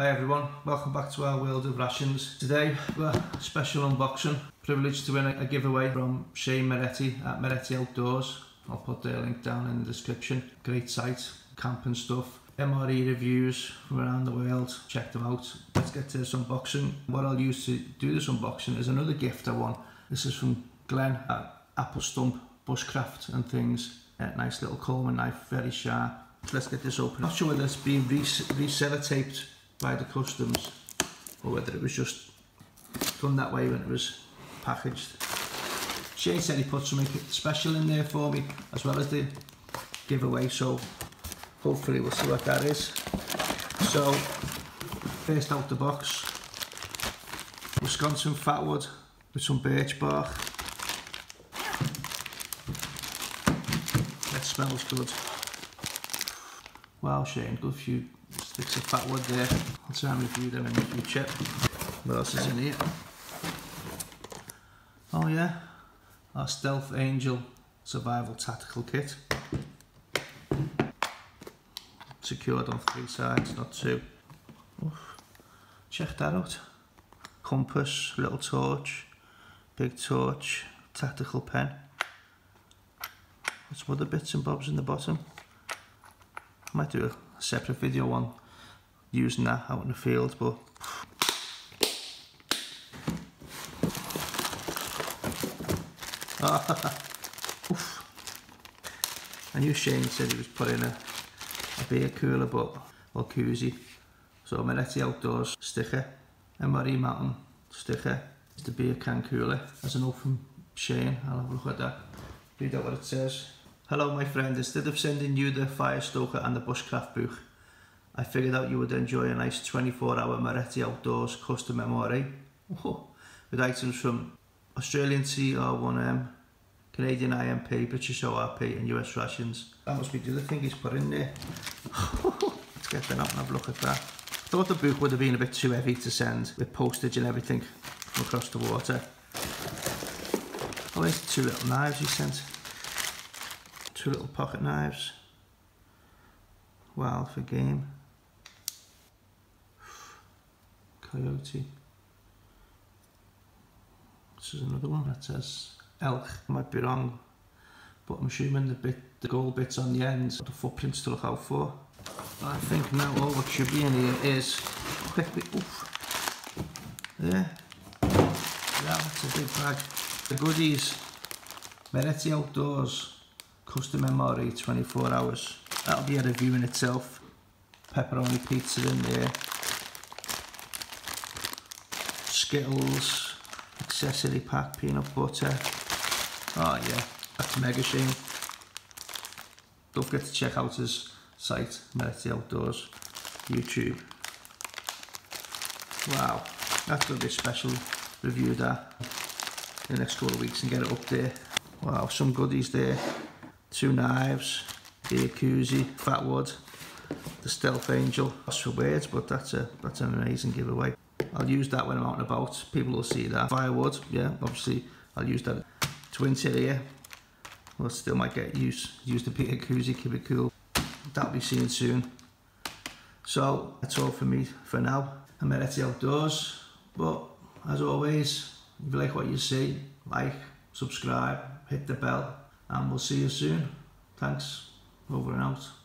Hi everyone, welcome back to our world of rations. Today we're special unboxing. Privileged to win a, giveaway from Shane Moretti at Moretti Outdoors. I'll put their link down in the description. Great site, camping stuff. MRE reviews from around the world, check them out. Let's get to this unboxing. What I'll use to do this unboxing is another gift I won. This is from Glenn at Apple Stump Bushcraft and things. A nice little Coleman knife, very sharp. Let's get this open. Not sure whether it's been res taped by the customs or whether it was just done that way when it was packaged. Shane said he put something special in there for me as well as the giveaway so hopefully we'll see what that is. So first out the box Wisconsin fatwood with some birch bark. That smells good. Wow Shane, good few sticks of fatwood there. I'll try and review them in the future. What else is in here? Oh yeah, our Stealth Angel Survival Tactical Kit. Secured on three sides, not two. Oof. Check that out. Compass, little torch, big torch, tactical pen. Some other bits and bobs in the bottom. I might do a separate video on using that out in the field, but I knew Shane said he was putting a, a beer cooler, but or koozie. So Moretti Outdoors sticker, MRE Mountain sticker. It's the beer can cooler. As a note from Shane, I'll have a look at that. Read out what it says. Hello my friend, instead of sending you the fire stoker and the bushcraft book, I figured out you would enjoy a nice 24 hour Moretti Outdoors custom MRE oh, with items from Australian CR1M, Canadian IMP, British ORP and US rations. That must be the other thing he's put in there. Let's get that out and have a look at that. I thought the book would have been a bit too heavy to send with postage and everything across the water. Oh, there's two little knives he sent. Two little pocket knives. Wild for game. Coyote. This is another one that says elk. Might be wrong, but I'm assuming the bit, the gold bits on the end, the footprints to look out for. I think now all what should be in here is quickly, oof, there. Yeah, that's a big bag. The goodies, Moretti Outdoors, custom MRE 24 hours. That'll be a review in itself. Pepperoni pizza in there. Skittles, accessory pack, peanut butter. Oh yeah, that's mega shame. Don't forget to check out his site, Moretti Outdoors, YouTube. Wow, that's going to be special review that in the next couple of weeks and get it up there. Wow, some goodies there. Two knives, the Akuzi, Fatwood, the Stealth Angel. That's for words, but that's a that's an amazing giveaway. I'll use that when I'm out and about. People will see that. Firewood, yeah, obviously I'll use that. Twin here. Well, still might get use use the Peter Koozie, keep it cool. That'll be seen soon. So that's all for me for now. I'm at the outdoors, but as always, if you like what you see, like, subscribe, hit the bell, and we'll see you soon. Thanks. Over and out.